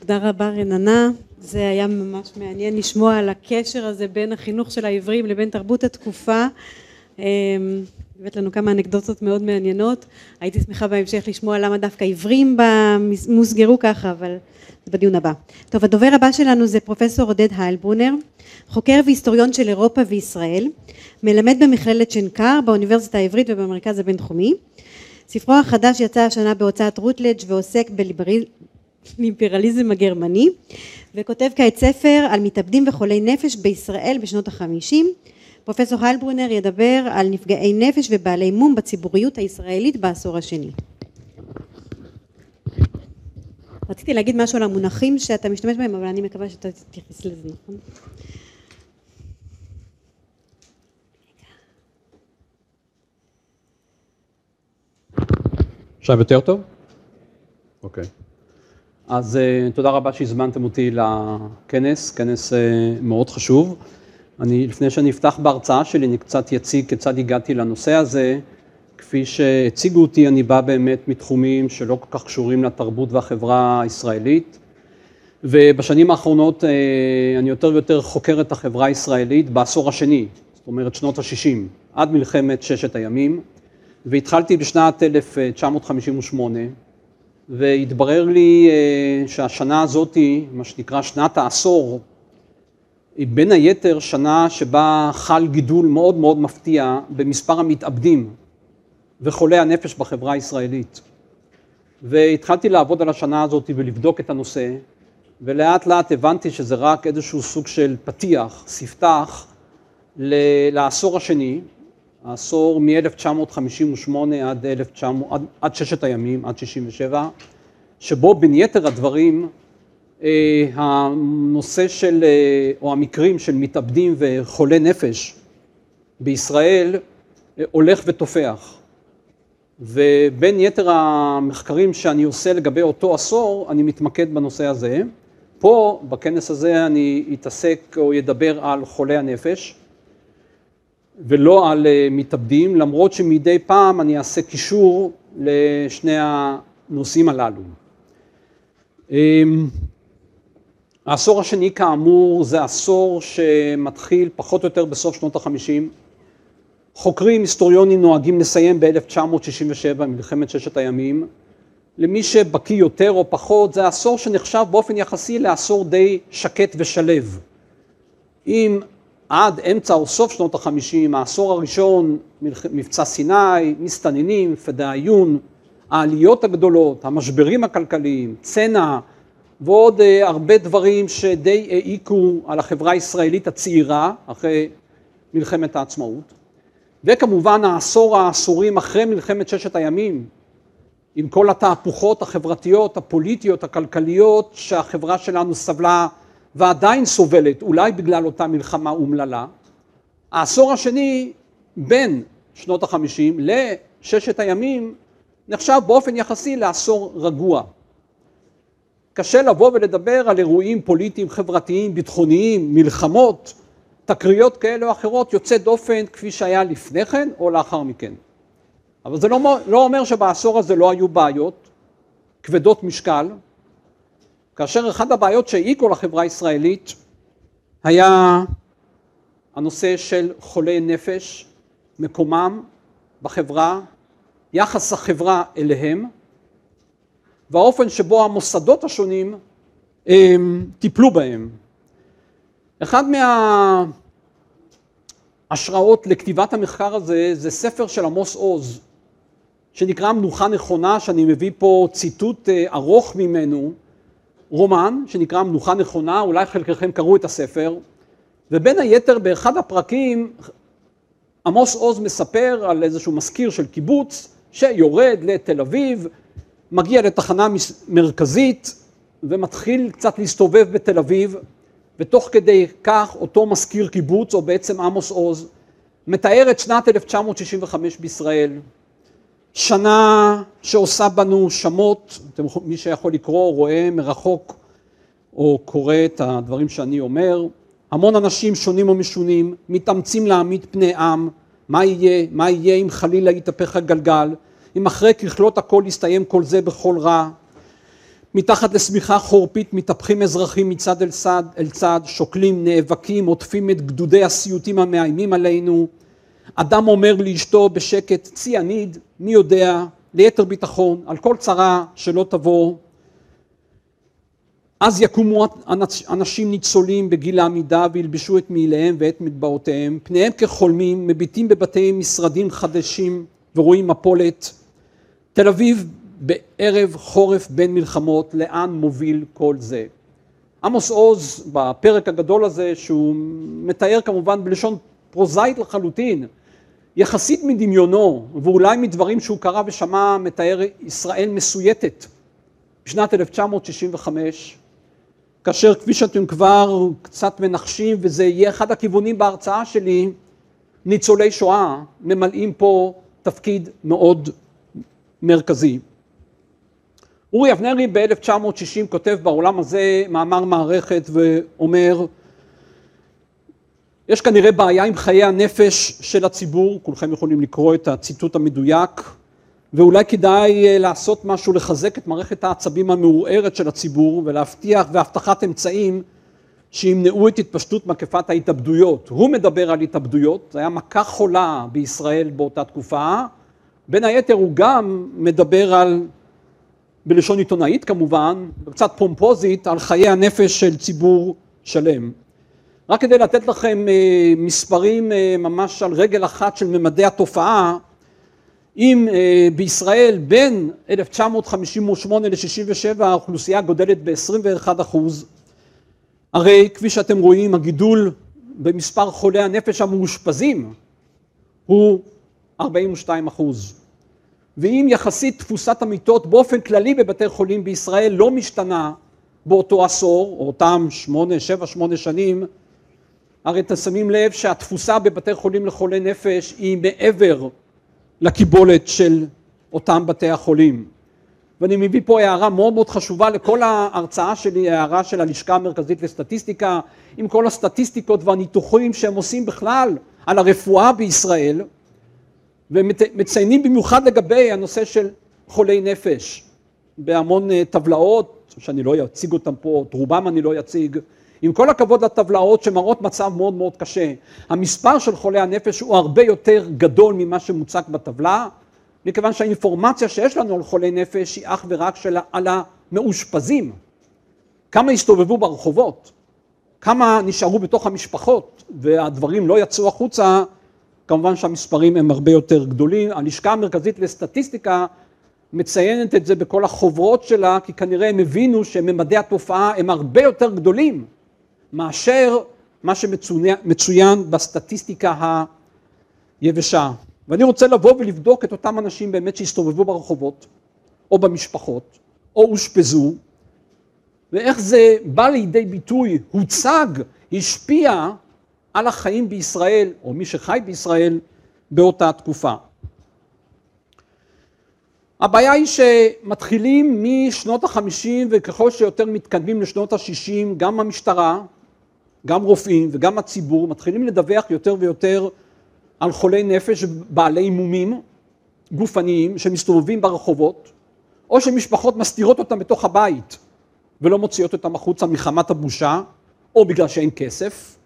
תודה רבה רננה, זה היה ממש מעניין לשמוע על הקשר הזה בין החינוך של העברים לבין תרבות התקופה אמ, הבאת לנו כמה אנקדוטות מאוד מעניינות, הייתי שמחה בהמשך לשמוע למה דווקא עברים מוסגרו ככה, אבל זה בדיון הבא. טוב, הדובר הבא שלנו זה פרופסור עודד היילברונר, חוקר והיסטוריון של אירופה וישראל, מלמד במכללת שנקר באוניברסיטה העברית ובמרכז הבינתחומי. ספרו החדש יצא השנה בהוצאת רוטלג' ועוסק בליברליזם הגרמני, וכותב כעת ספר על מתאבדים וחולי נפש בישראל בשנות החמישים. פרופסור היילברונר ידבר על נפגעי נפש ובעלי מום בציבוריות הישראלית בעשור השני. רציתי להגיד משהו על המונחים שאתה משתמש בהם, אבל אני מקווה שאתה תתייחס לזה, נכון? עכשיו יותר טוב? אוקיי. אז uh, תודה רבה שהזמנתם אותי לכנס, כנס uh, מאוד חשוב. אני, לפני שאני אפתח בהרצאה שלי, אני קצת אציג כיצד הגעתי לנושא הזה. כפי שהציגו אותי, אני בא באמת מתחומים שלא כל כך קשורים לתרבות והחברה הישראלית, ובשנים האחרונות אה, אני יותר ויותר חוקר את החברה הישראלית בעשור השני, זאת אומרת שנות ה-60, עד מלחמת ששת הימים, והתחלתי בשנת 1958, והתברר לי אה, שהשנה הזאתי, מה שנקרא שנת העשור, היא בין היתר שנה שבה חל גידול מאוד מאוד מפתיע במספר המתאבדים וחולי הנפש בחברה הישראלית. והתחלתי לעבוד על השנה הזאת ולבדוק את הנושא, ולאט לאט הבנתי שזה רק איזשהו סוג של פתיח, ספתח, לעשור השני, העשור מ-1958 עד, 1900, עד, עד ששת הימים, עד 67, שבו בין יתר הדברים אה, הנושא של, אה, או המקרים של מתאבדים וחולי נפש בישראל אה, הולך ותופח. ובין יתר המחקרים שאני עושה לגבי אותו עשור, אני מתמקד בנושא הזה. פה, בכנס הזה, אני אתעסק או אדבר על חולי הנפש, ולא על מתאבדים, למרות שמדי פעם אני אעשה קישור לשני הנושאים הללו. העשור השני כאמור זה עשור שמתחיל פחות או יותר בסוף שנות החמישים. חוקרים, היסטוריונים נוהגים לסיים ב-1967, מלחמת ששת הימים. למי שבקיא יותר או פחות, זה עשור שנחשב באופן יחסי לעשור די שקט ושלב. אם עד אמצע או סוף שנות החמישים, העשור הראשון, מבצע סיני, מסתננים, פדאיון, העליות הגדולות, המשברים הכלכליים, צנע, ועוד אה, הרבה דברים שדי העיקו על החברה הישראלית הצעירה אחרי מלחמת העצמאות. וכמובן העשור העשורים אחרי מלחמת ששת הימים, עם כל התהפוכות החברתיות, הפוליטיות, הכלכליות שהחברה שלנו סבלה ועדיין סובלת, אולי בגלל אותה מלחמה אומללה. העשור השני בין שנות החמישים לששת הימים נחשב באופן יחסי לעשור רגוע. קשה לבוא ולדבר על אירועים פוליטיים, חברתיים, ביטחוניים, מלחמות, תקריות כאלה או אחרות, יוצא דופן כפי שהיה לפני כן או לאחר מכן. אבל זה לא, לא אומר שבעשור הזה לא היו בעיות כבדות משקל, כאשר אחת הבעיות שהעיקו לחברה הישראלית היה הנושא של חולי נפש, מקומם בחברה, יחס החברה אליהם, והאופן שבו המוסדות השונים הם, טיפלו בהם. אחד מההשראות לכתיבת המחקר הזה זה ספר של עמוס עוז שנקרא מנוחה נכונה שאני מביא פה ציטוט אה, ארוך ממנו רומן שנקרא מנוחה נכונה אולי חלקכם קראו את הספר ובין היתר באחד הפרקים עמוס עוז מספר על איזשהו מזכיר של קיבוץ שיורד לתל אביב מגיע לתחנה מרכזית ומתחיל קצת להסתובב בתל אביב, ותוך כדי כך אותו מזכיר קיבוץ, או בעצם עמוס עוז, מתאר את שנת 1965 בישראל, שנה שעושה בנו שמות, מי שיכול לקרוא רואה מרחוק או קורא את הדברים שאני אומר, המון אנשים שונים ומשונים מתאמצים להעמיד פני עם, מה יהיה, מה יהיה אם חלילה יתהפך הגלגל, אם אחרי ככלות הכל יסתיים כל זה בכל רע. מתחת לשמיכה חורפית מתהפכים אזרחים מצד אל צד, אל צד, שוקלים, נאבקים, עוטפים את גדודי הסיוטים המאיימים עלינו. אדם אומר לאשתו בשקט, צי הניד, מי יודע, ליתר ביטחון, על כל צרה שלא תבוא. אז יקומו אנשים ניצולים בגיל העמידה וילבשו את מעיליהם ואת מטבעותיהם, פניהם כחולמים, מביטים בבתי משרדים חדשים ורואים מפולת. תל אביב בערב חורף בין מלחמות, לאן מוביל כל זה? עמוס עוז בפרק הגדול הזה, שהוא מתאר כמובן בלשון פרוזאית לחלוטין, יחסית מדמיונו ואולי מדברים שהוא קרא ושמע, מתאר ישראל מסויטת בשנת 1965, כאשר כפי שאתם כבר קצת מנחשים, וזה יהיה אחד הכיוונים בהרצאה שלי, ניצולי שואה ממלאים פה תפקיד מאוד מרכזי. אורי אבנרי ב-1960 כותב בעולם הזה מאמר מערכת ואומר יש כנראה בעיה עם חיי הנפש של הציבור, כולכם יכולים לקרוא את הציטוט המדויק, ואולי כדאי אה, לעשות משהו לחזק את מערכת העצבים המעורערת של הציבור ולהבטיח והבטחת אמצעים שימנעו את התפשטות מגפת ההתאבדויות. הוא מדבר על התאבדויות, זה היה מכה חולה בישראל באותה תקופה, בין היתר הוא גם מדבר על, בלשון עיתונאית כמובן, קצת פומפוזית, על חיי הנפש של ציבור שלם. רק כדי לתת לכם אה, מספרים אה, ממש על רגל אחת של ממדי התופעה, אם אה, בישראל בין 1958 ל-67 האוכלוסייה גודלת ב-21 אחוז, הרי כפי שאתם רואים הגידול במספר חולי הנפש המאושפזים הוא 42 אחוז. ואם יחסית תפוסת המיטות באופן כללי בבתי חולים בישראל לא משתנה באותו עשור, או אותם שמונה, שבע, שמונה שנים, הרי אתם שמים לב שהתפוסה בבתי חולים לחולי נפש היא מעבר לקיבולת של אותם בתי החולים. ואני מביא פה הערה מאוד מאוד חשובה לכל ההרצאה שלי, הערה של הלשכה המרכזית לסטטיסטיקה, עם כל הסטטיסטיקות והניתוחים שהם עושים בכלל על הרפואה בישראל, ומציינים במיוחד לגבי הנושא של חולי נפש, בהמון אה, טבלאות, שאני לא אציג אותם פה, את רובם אני לא אציג, עם כל הכבוד לטבלאות שמראות מצב מאוד מאוד קשה, המספר של חולי הנפש הוא הרבה יותר גדול ממה שמוצג בטבלה, מכיוון שהאינפורמציה שיש לנו על חולי נפש היא אך ורק של, על המאושפזים. כמה הסתובבו ברחובות, כמה נשארו בתוך המשפחות והדברים לא יצאו החוצה, כמובן שהמספרים הם הרבה יותר גדולים. הלשכה המרכזית לסטטיסטיקה מציינת את זה בכל החוברות שלה, כי כנראה הם הבינו שממדי התופעה הם הרבה יותר גדולים מאשר מה שמצוין בסטטיסטיקה היבשה. ואני רוצה לבוא ולבדוק את אותם אנשים באמת שהסתובבו ברחובות, או במשפחות, או אושפזו, ואיך זה בא לידי ביטוי, הוצג, השפיע על החיים בישראל, או מי שחי בישראל, באותה תקופה. הבעיה היא שמתחילים משנות החמישים וככל שיותר מתקדמים לשנות השישים, גם המשטרה גם רופאים וגם הציבור מתחילים לדווח יותר ויותר על חולי נפש בעלי מומים גופניים שמסתובבים ברחובות, או שמשפחות מסתירות אותם בתוך הבית ולא מוציאות אותם החוצה מחמת הבושה, או בגלל שאין כסף,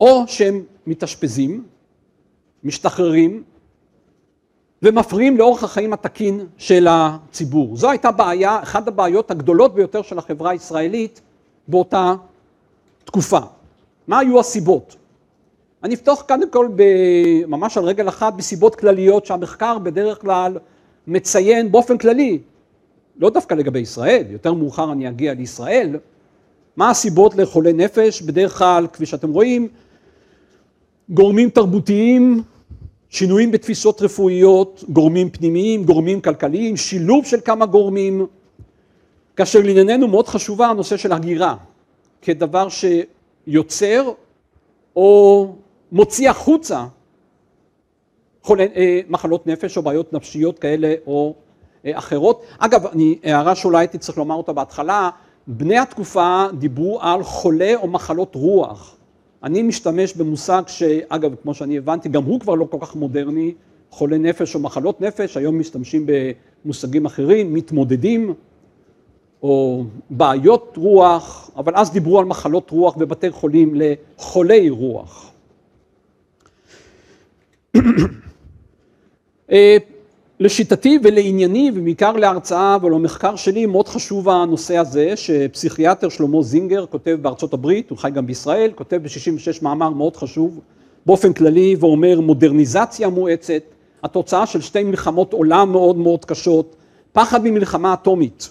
או שהם מתאשפזים, משתחררים, ומפריעים לאורך החיים התקין של הציבור. זו הייתה בעיה, אחת הבעיות הגדולות ביותר של החברה הישראלית באותה תקופה. מה היו הסיבות? אני אפתוח קודם כל ממש על רגל אחת בסיבות כלליות שהמחקר בדרך כלל מציין באופן כללי, לא דווקא לגבי ישראל, יותר מאוחר אני אגיע לישראל, מה הסיבות לחולי נפש, בדרך כלל כפי שאתם רואים, גורמים תרבותיים, שינויים בתפיסות רפואיות, גורמים פנימיים, גורמים כלכליים, שילוב של כמה גורמים, כאשר לענייננו מאוד חשובה הנושא של הגירה. כדבר שיוצר או מוציא החוצה אה, מחלות נפש או בעיות נפשיות כאלה או אה, אחרות. אגב, אני, הערה שאולי הייתי צריך לומר אותה בהתחלה, בני התקופה דיברו על חולה או מחלות רוח. אני משתמש במושג שאגב, כמו שאני הבנתי, גם הוא כבר לא כל כך מודרני, חולי נפש או מחלות נפש, היום משתמשים במושגים אחרים, מתמודדים או בעיות רוח, אבל אז דיברו על מחלות רוח בבתי חולים לחולי רוח. אה, לשיטתי ולענייני ובעיקר להרצאה ולמחקר שלי מאוד חשוב הנושא הזה שפסיכיאטר שלמה זינגר כותב בארצות הברית, הוא חי גם בישראל, כותב ב-66 מאמר מאוד חשוב באופן כללי ואומר מודרניזציה מואצת, התוצאה של שתי מלחמות עולם מאוד מאוד קשות, פחד ממלחמה אטומית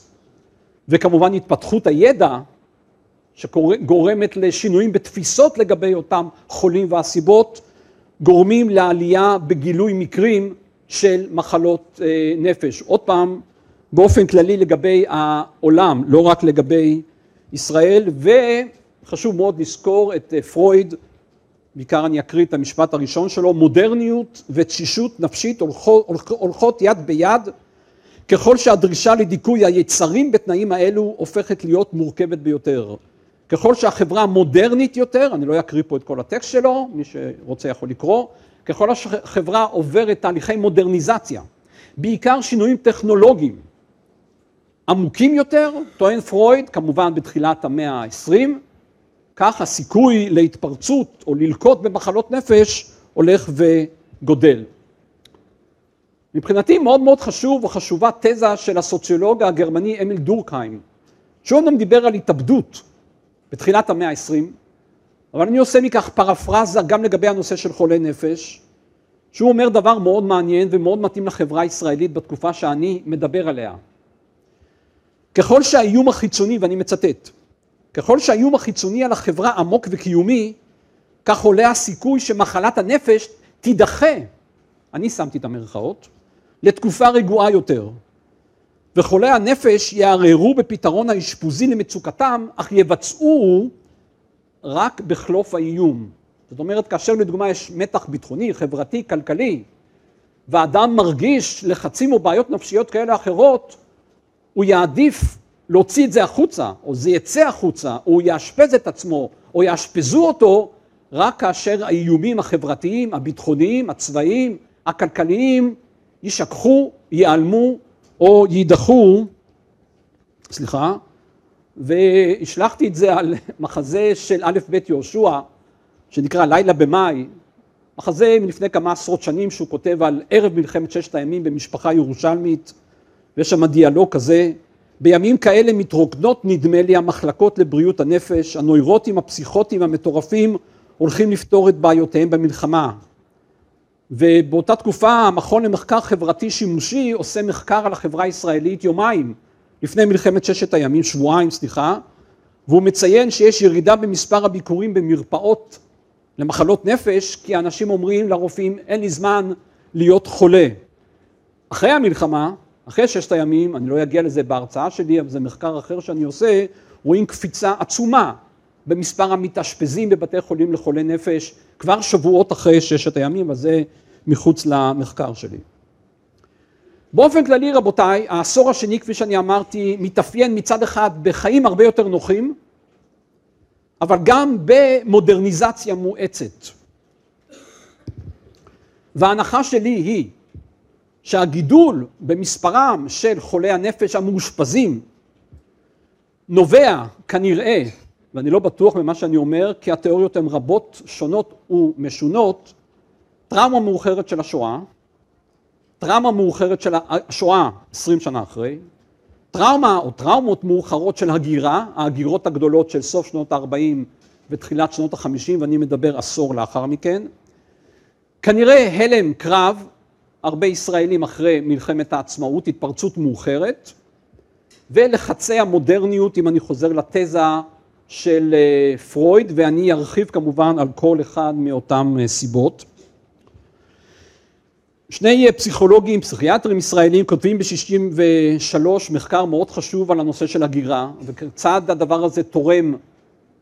וכמובן התפתחות הידע שגורמת לשינויים בתפיסות לגבי אותם חולים והסיבות גורמים לעלייה בגילוי מקרים של מחלות אה, נפש. עוד פעם, באופן כללי לגבי העולם, לא רק לגבי ישראל, וחשוב מאוד לזכור את אה, פרויד, בעיקר אני אקריא את המשפט הראשון שלו, מודרניות ותשישות נפשית הולכות, הולכות יד ביד, ככל שהדרישה לדיכוי היצרים בתנאים האלו הופכת להיות מורכבת ביותר. ככל שהחברה מודרנית יותר, אני לא אקריא פה את כל הטקסט שלו, מי שרוצה יכול לקרוא, ככל שהחברה עוברת תהליכי מודרניזציה, בעיקר שינויים טכנולוגיים עמוקים יותר, טוען פרויד, כמובן בתחילת המאה העשרים, כך הסיכוי להתפרצות או ללקוט במחלות נפש הולך וגודל. מבחינתי מאוד מאוד חשוב וחשובה תזה של הסוציולוג הגרמני אמיל דורקהיים, שהוא אומנם דיבר על התאבדות בתחילת המאה העשרים, אבל אני עושה מכך פרפרזה גם לגבי הנושא של חולי נפש, שהוא אומר דבר מאוד מעניין ומאוד מתאים לחברה הישראלית בתקופה שאני מדבר עליה. ככל שהאיום החיצוני, ואני מצטט, ככל שהאיום החיצוני על החברה עמוק וקיומי, כך עולה הסיכוי שמחלת הנפש תידחה, אני שמתי את המרכאות, לתקופה רגועה יותר. וחולי הנפש יערערו בפתרון האשפוזי למצוקתם, אך יבצעו רק בחלוף האיום. זאת אומרת, כאשר לדוגמה יש מתח ביטחוני, חברתי, כלכלי, ואדם מרגיש לחצים או בעיות נפשיות כאלה אחרות, הוא יעדיף להוציא את זה החוצה, או זה יצא החוצה, או הוא יאשפז את עצמו, או יאשפזו אותו, רק כאשר האיומים החברתיים, הביטחוניים, הצבאיים, הכלכליים, יישכחו, ייעלמו או יידחו, סליחה, והשלכתי את זה על מחזה של א' ב' יהושע, שנקרא לילה במאי, מחזה מלפני כמה עשרות שנים שהוא כותב על ערב מלחמת ששת הימים במשפחה ירושלמית, ויש שם דיאלוג כזה, בימים כאלה מתרוקנות נדמה לי המחלקות לבריאות הנפש, הנוירוטים, הפסיכוטים, המטורפים, הולכים לפתור את בעיותיהם במלחמה. ובאותה תקופה המכון למחקר חברתי שימושי עושה מחקר על החברה הישראלית יומיים. לפני מלחמת ששת הימים, שבועיים סליחה, והוא מציין שיש ירידה במספר הביקורים במרפאות למחלות נפש, כי אנשים אומרים לרופאים אין לי זמן להיות חולה. אחרי המלחמה, אחרי ששת הימים, אני לא אגיע לזה בהרצאה שלי, אבל זה מחקר אחר שאני עושה, רואים קפיצה עצומה במספר המתאשפזים בבתי חולים לחולי נפש כבר שבועות אחרי ששת הימים, אז זה מחוץ למחקר שלי. באופן כללי רבותיי, העשור השני כפי שאני אמרתי מתאפיין מצד אחד בחיים הרבה יותר נוחים, אבל גם במודרניזציה מואצת. וההנחה שלי היא שהגידול במספרם של חולי הנפש המאושפזים נובע כנראה, ואני לא בטוח במה שאני אומר, כי התיאוריות הן רבות, שונות ומשונות, טראומה מאוחרת של השואה, טראומה מאוחרת של השואה 20 שנה אחרי, טראומה או טראומות מאוחרות של הגירה, ההגירות הגדולות של סוף שנות ה-40 ותחילת שנות ה-50, ואני מדבר עשור לאחר מכן. כנראה הלם קרב, הרבה ישראלים אחרי מלחמת העצמאות, התפרצות מאוחרת, ולחצי המודרניות, אם אני חוזר לתזה של אה, פרויד, ואני ארחיב כמובן על כל אחד מאותן אה, סיבות. שני פסיכולוגים, פסיכיאטרים ישראלים כותבים ב-63 מחקר מאוד חשוב על הנושא של הגירה וכיצד הדבר הזה תורם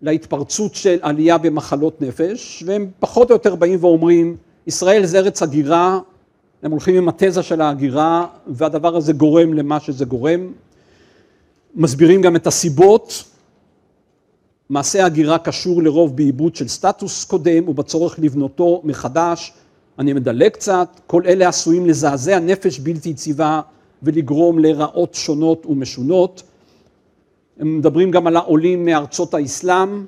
להתפרצות של עלייה במחלות נפש והם פחות או יותר באים ואומרים ישראל זה ארץ הגירה, הם הולכים עם התזה של ההגירה והדבר הזה גורם למה שזה גורם, מסבירים גם את הסיבות, מעשה הגירה קשור לרוב בעיבוד של סטטוס קודם ובצורך לבנותו מחדש. אני מדלג קצת, כל אלה עשויים לזעזע נפש בלתי יציבה ולגרום לרעות שונות ומשונות. הם מדברים גם על העולים מארצות האסלאם,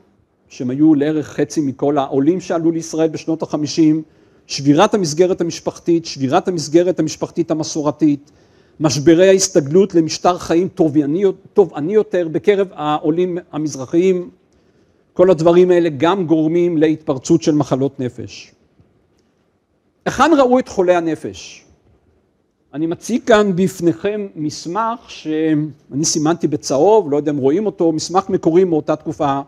שהם היו לערך חצי מכל העולים שעלו לישראל בשנות החמישים, שבירת המסגרת המשפחתית, שבירת המסגרת המשפחתית המסורתית, משברי ההסתגלות למשטר חיים תובעני, יותר בקרב העולים המזרחיים, כל הדברים האלה גם גורמים להתפרצות של מחלות נפש. היכן ראו את חולי הנפש? אני מציג כאן בפניכם מסמך שאני סימנתי בצהוב, לא יודע אם רואים אותו, מסמך מקורי מאותה תקופה,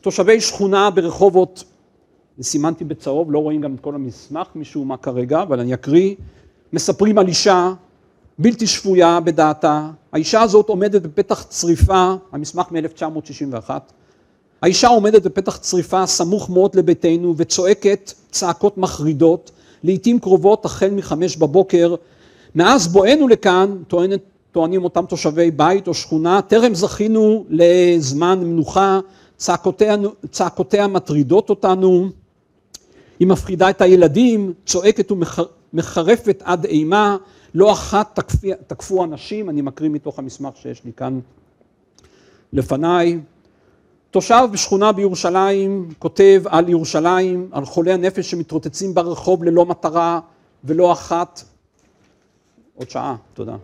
שתושבי שכונה ברחובות, סימנתי בצהוב, לא רואים גם את כל המסמך משום מה כרגע, אבל אני אקריא, מספרים על אישה בלתי שפויה בדעתה, האישה הזאת עומדת בפתח צריפה, המסמך מ-1961, האישה עומדת בפתח צריפה סמוך מאוד לביתנו וצועקת צעקות מחרידות, לעיתים קרובות החל מחמש בבוקר. מאז בואנו לכאן, טוענת, טוענים אותם תושבי בית או שכונה, טרם זכינו לזמן מנוחה, צעקותיה, צעקותיה מטרידות אותנו, היא מפחידה את הילדים, צועקת ומחרפת עד אימה, לא אחת תקפי, תקפו אנשים, אני מקריא מתוך המסמך שיש לי כאן לפניי. תושב בשכונה בירושלים כותב על ירושלים, על חולי הנפש שמתרוצצים ברחוב ללא מטרה ולא אחת. עוד שעה, תודה.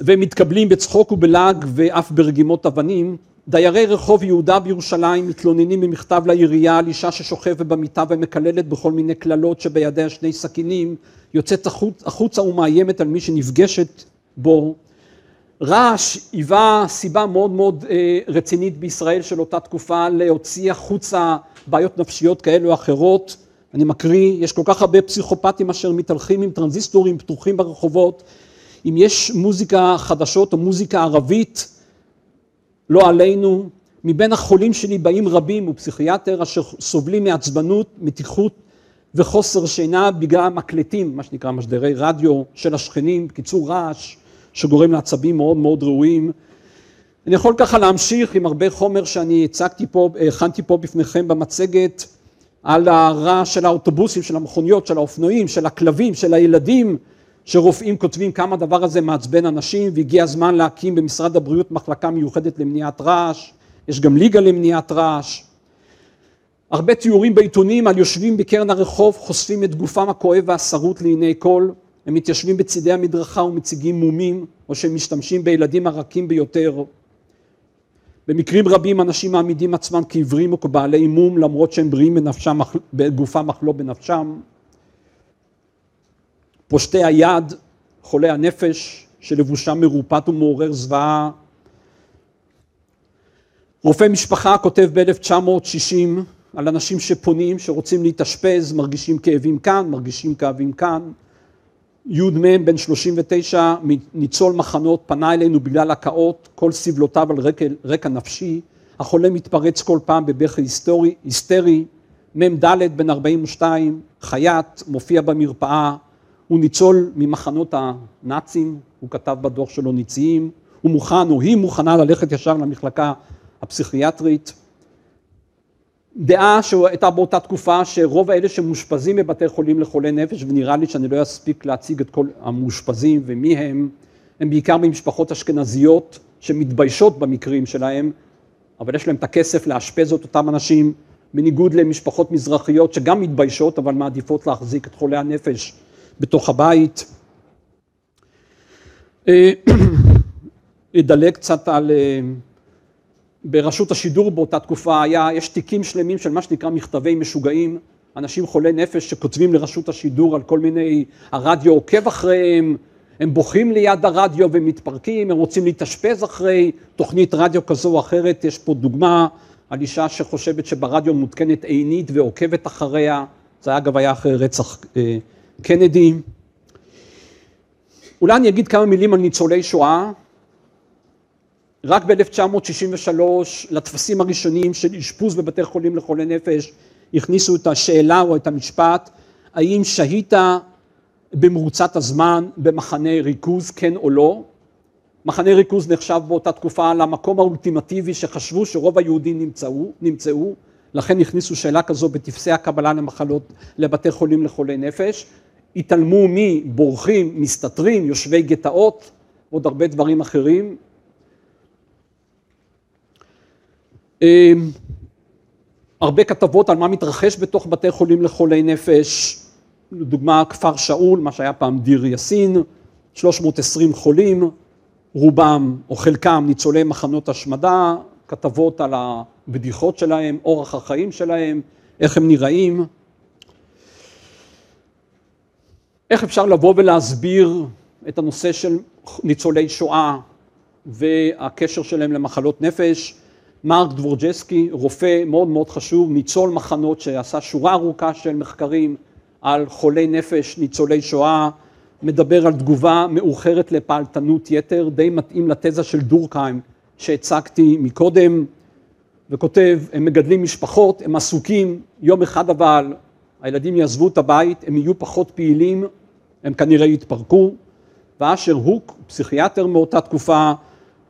והם מתקבלים בצחוק ובלעג ואף ברגימות אבנים. דיירי רחוב יהודה בירושלים מתלוננים במכתב לעירייה על אישה ששוכבת במיטה ומקללת בכל מיני קללות שבידיה שני סכינים, יוצאת החוצה ומאיימת על מי שנפגשת בו. רעש היווה סיבה מאוד מאוד אה, רצינית בישראל של אותה תקופה להוציא החוצה בעיות נפשיות כאלו או אחרות. אני מקריא, יש כל כך הרבה פסיכופטים אשר מתהלכים עם טרנזיסטורים פתוחים ברחובות. אם יש מוזיקה חדשות או מוזיקה ערבית, לא עלינו. מבין החולים שלי באים רבים, הוא פסיכיאטר, אשר סובלים מעצבנות, מתיחות וחוסר שינה בגלל מקלטים, מה שנקרא משדרי רדיו של השכנים, בקיצור רעש. שגורם לעצבים מאוד מאוד ראויים. אני יכול ככה להמשיך עם הרבה חומר שאני הצגתי פה, הכנתי פה בפניכם במצגת על הרעש של האוטובוסים, של המכוניות, של האופנועים, של הכלבים, של הילדים, שרופאים כותבים כמה הדבר הזה מעצבן אנשים והגיע הזמן להקים במשרד הבריאות מחלקה מיוחדת למניעת רעש, יש גם ליגה למניעת רעש. הרבה תיאורים בעיתונים על יושבים בקרן הרחוב חושפים את גופם הכואב והשרוט לעיני כל, הם מתיישבים בצידי המדרכה ומציגים מומים, או שהם משתמשים בילדים הרכים ביותר. במקרים רבים אנשים מעמידים עצמם כעיוורים או כבעלי מום, למרות שהם בריאים בנפשם, בגופם אך לא בנפשם. פושטי היד, חולי הנפש, שלבושם מרופט ומעורר זוועה. רופא משפחה כותב ב-1960 על אנשים שפונים, שרוצים להתאשפז, מרגישים כאבים כאן, מרגישים כאבים כאן. י"מ בן 39 ניצול מחנות פנה אלינו בגלל הקאות כל סבלותיו על רקע, רקע נפשי החולה מתפרץ כל פעם בבכי היסטורי, היסטרי מ"ד בן 42 חייט מופיע במרפאה הוא ניצול ממחנות הנאצים הוא כתב בדוח שלו ניציים הוא מוכן או היא מוכנה ללכת ישר למחלקה הפסיכיאטרית. דעה שהייתה באותה תקופה שרוב האלה שמאושפזים בבתי חולים לחולי נפש ונראה לי שאני לא אספיק להציג את כל המאושפזים ומי הם, הם בעיקר ממשפחות אשכנזיות שמתביישות במקרים שלהם אבל יש להם את הכסף לאשפז את אותם אנשים בניגוד למשפחות מזרחיות שגם מתביישות אבל מעדיפות להחזיק את חולי הנפש בתוך הבית. אה, אדלג קצת על אה, ברשות השידור באותה תקופה היה, יש תיקים שלמים של מה שנקרא מכתבי משוגעים, אנשים חולי נפש שכותבים לרשות השידור על כל מיני, הרדיו עוקב אחריהם, הם בוכים ליד הרדיו ומתפרקים, הם רוצים להתאשפז אחרי תוכנית רדיו כזו או אחרת, יש פה דוגמה על אישה שחושבת שברדיו מותקנת עינית ועוקבת אחריה, זה אגב היה אחרי רצח קנדי. אולי אני אגיד כמה מילים על ניצולי שואה, רק ב-1963 לטפסים הראשונים של אשפוז בבתי חולים לחולי נפש הכניסו את השאלה או את המשפט האם שהית במרוצת הזמן במחנה ריכוז כן או לא. מחנה ריכוז נחשב באותה תקופה למקום האולטימטיבי שחשבו שרוב היהודים נמצאו, נמצאו לכן הכניסו שאלה כזו בטפסי הקבלה למחלות, לבתי חולים לחולי נפש. התעלמו מבורחים, מסתתרים, יושבי גטאות, עוד הרבה דברים אחרים. אמ, הרבה כתבות על מה מתרחש בתוך בתי חולים לחולי נפש, לדוגמה כפר שאול, מה שהיה פעם דיר יאסין, 320 חולים, רובם או חלקם ניצולי מחנות השמדה, כתבות על הבדיחות שלהם, אורח החיים שלהם, איך הם נראים. איך אפשר לבוא ולהסביר את הנושא של ניצולי שואה והקשר שלהם למחלות נפש? מרק דבורג'סקי, רופא מאוד מאוד חשוב, ניצול מחנות שעשה שורה ארוכה של מחקרים על חולי נפש, ניצולי שואה, מדבר על תגובה מאוחרת לפעלתנות יתר, די מתאים לתזה של דורקהיים שהצגתי מקודם, וכותב, הם מגדלים משפחות, הם עסוקים, יום אחד אבל הילדים יעזבו את הבית, הם יהיו פחות פעילים, הם כנראה יתפרקו, ואשר הוק, פסיכיאטר מאותה תקופה,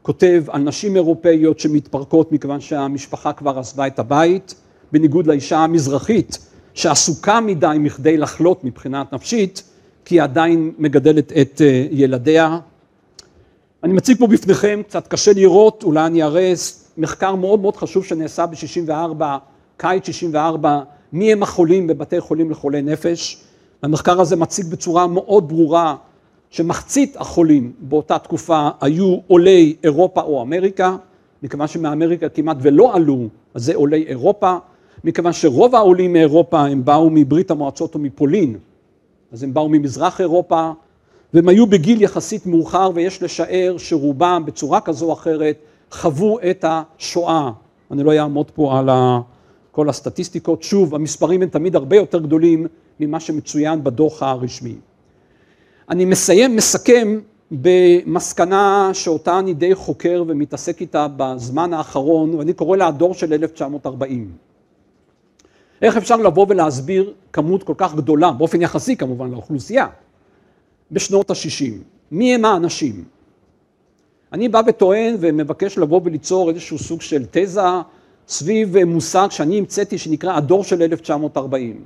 כותב על נשים אירופאיות שמתפרקות מכיוון שהמשפחה כבר עזבה את הבית, בניגוד לאישה המזרחית שעסוקה מדי מכדי לחלות מבחינה נפשית, כי היא עדיין מגדלת את אה, ילדיה. אני מציג פה בפניכם, קצת קשה לראות, אולי אני אראה מחקר מאוד מאוד חשוב שנעשה ב-64, קיץ 64, מי הם החולים בבתי חולים לחולי נפש. המחקר הזה מציג בצורה מאוד ברורה שמחצית החולים באותה תקופה היו עולי אירופה או אמריקה, מכיוון שמאמריקה כמעט ולא עלו, אז זה עולי אירופה, מכיוון שרוב העולים מאירופה הם באו מברית המועצות או מפולין, אז הם באו ממזרח אירופה, והם היו בגיל יחסית מאוחר, ויש לשער שרובם בצורה כזו או אחרת חוו את השואה. אני לא אעמוד פה על כל הסטטיסטיקות, שוב, המספרים הם תמיד הרבה יותר גדולים ממה שמצוין בדוח הרשמי. אני מסיים, מסכם במסקנה שאותה אני די חוקר ומתעסק איתה בזמן האחרון, ואני קורא לה הדור של 1940. איך אפשר לבוא ולהסביר כמות כל כך גדולה, באופן יחסי כמובן לאוכלוסייה, בשנות ה-60? מי הם האנשים? אני בא וטוען ומבקש לבוא וליצור איזשהו סוג של תזה סביב מושג שאני המצאתי שנקרא הדור של 1940.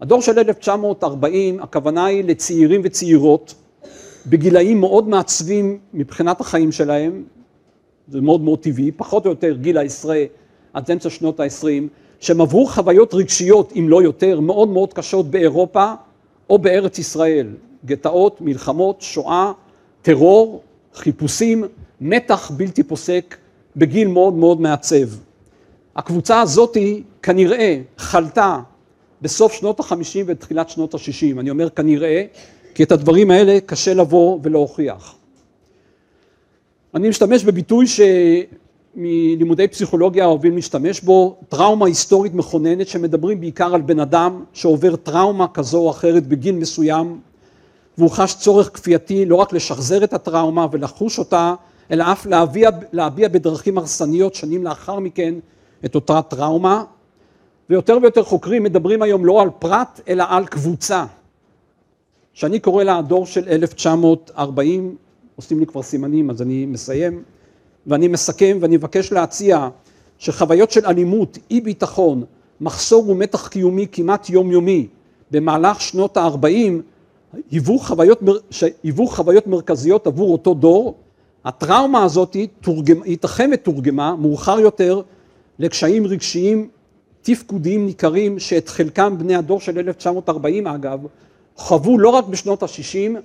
הדור של 1940, הכוונה היא לצעירים וצעירות בגילאים מאוד מעצבים מבחינת החיים שלהם, זה מאוד מאוד טבעי, פחות או יותר גיל העשרה עד אמצע שנות העשרים, שהם עברו חוויות רגשיות, אם לא יותר, מאוד מאוד קשות באירופה או בארץ ישראל, גטאות, מלחמות, שואה, טרור, חיפושים, מתח בלתי פוסק בגיל מאוד מאוד מעצב. הקבוצה הזאתי כנראה חלתה בסוף שנות החמישים ותחילת שנות השישים. אני אומר כנראה, כי את הדברים האלה קשה לבוא ולהוכיח. אני משתמש בביטוי שמלימודי פסיכולוגיה אוהבים להשתמש בו, טראומה היסטורית מכוננת, שמדברים בעיקר על בן אדם שעובר טראומה כזו או אחרת בגיל מסוים, והוא חש צורך כפייתי לא רק לשחזר את הטראומה ולחוש אותה, אלא אף להביע, להביע בדרכים הרסניות שנים לאחר מכן את אותה טראומה. ויותר ויותר חוקרים מדברים היום לא על פרט, אלא על קבוצה, שאני קורא לה הדור של 1940, עושים לי כבר סימנים אז אני מסיים, ואני מסכם ואני מבקש להציע שחוויות של אלימות, אי ביטחון, מחסור ומתח קיומי כמעט יומיומי במהלך שנות ה-40 היוו חוויות, היוו חוויות מרכזיות עבור אותו דור. הטראומה הזאת ייתכן ותורגמה מאוחר יותר לקשיים רגשיים תפקודיים ניכרים שאת חלקם בני הדור של 1940 אגב, חוו לא רק בשנות ה-60,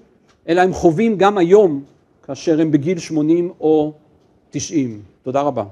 אלא הם חווים גם היום כאשר הם בגיל 80 או 90. תודה רבה.